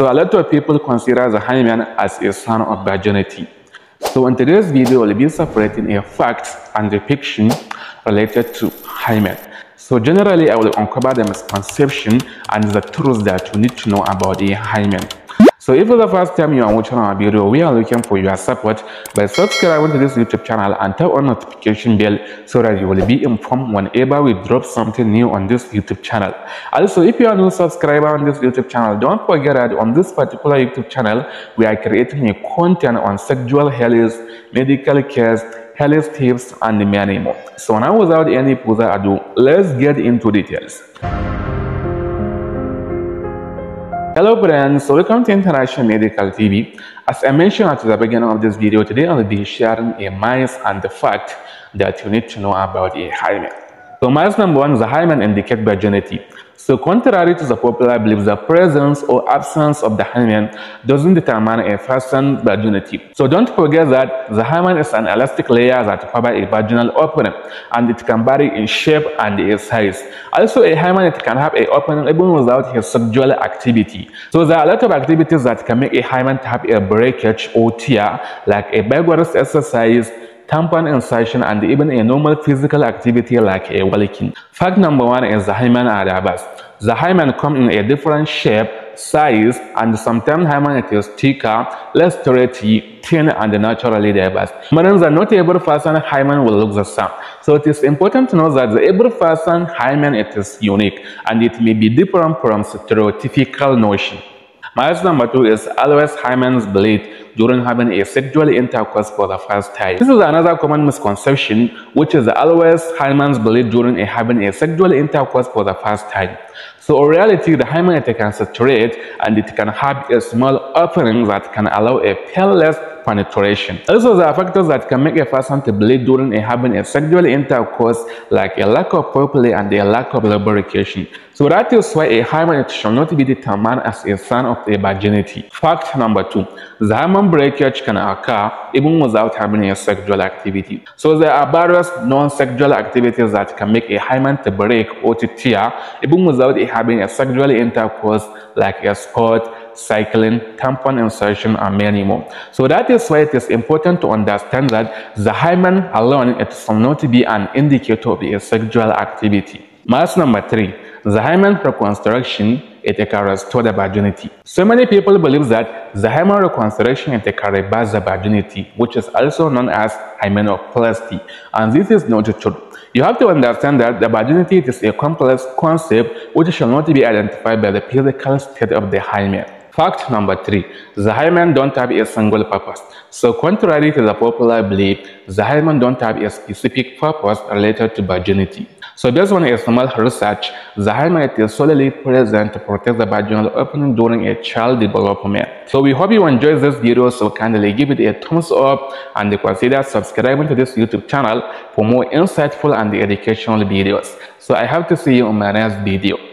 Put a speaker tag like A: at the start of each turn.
A: So a lot of people consider the hymen as a sign of virginity. So in today's video, we'll be separating a fact and a fiction related to hymen. So generally, I will uncover the misconception and the truths that you need to know about a hymen. So if it's the first time you are watching our video, we are looking for your support by subscribing to this YouTube channel and turn on notification bell so that you will be informed whenever we drop something new on this YouTube channel. Also, if you are a new subscriber on this YouTube channel, don't forget that on this particular YouTube channel, we are creating a content on sexual health, medical care, health tips, and many more. So now without any further ado, let's get into details. Hello friends, welcome to International Medical TV. As I mentioned at the beginning of this video, today I'll be sharing a myth and the fact that you need to know about a hymen. So myth number one, is the hymen indicate virginity. So contrary to the popular belief, the presence or absence of the hymen doesn't determine a person's virginity. So don't forget that the hymen is an elastic layer that covers a vaginal opening and it can vary in shape and in size. Also a hymen it can have a opening even without his sexual activity. So there are a lot of activities that can make a hymen have a breakage or tear like a vigorous exercise, tampon insertion, and even a normal physical activity like a walking. Fact number one is the hymen adabas. The hymen come in a different shape, size, and sometimes hymen it is thicker, less stretchy, thin, and naturally diverse. Meaning that not every person hymen will look the same. So it is important to know that the every person hymen it is unique, and it may be different from stereotypical notion. Myth number two is always hymens bleed during having a sexual intercourse for the first time. This is another common misconception, which is always hymens bleed during a having a sexual intercourse for the first time. So in reality, the hymen can saturate and it can have a small opening that can allow a painless penetration. Also, there are factors that can make a person to bleed during a having a sexual intercourse like a lack of foreplay and a lack of lubrication. So that is why a hymen should not be determined as a sign of a virginity. Fact number two, the hymen breakage can occur even without having a sexual activity. So there are various non-sexual activities that can make a hymen to break or to tear even without having a sexual intercourse like a sport, cycling, tampon insertion, and many more. So that is why it is important to understand that the hymen alone it is not to be an indicator of a sexual activity. Myth number three, the hymen reconstruction it can restore the virginity. So many people believe that the hymen reconstruction it can reverse the virginity, which is also known as hymenoplasty, and this is not true. You have to understand that the virginity is a complex concept which shall not be identified by the physical state of the hymen. Fact number three, the hymen don't have a single purpose. So contrary to the popular belief, the hymen don't have a specific purpose related to virginity. So based on a small research, the hymen is solely present to protect the vaginal opening during a child development. So we hope you enjoyed this video, so kindly give it a thumbs up and consider subscribing to this YouTube channel for more insightful and educational videos. So I hope to see you on my next video.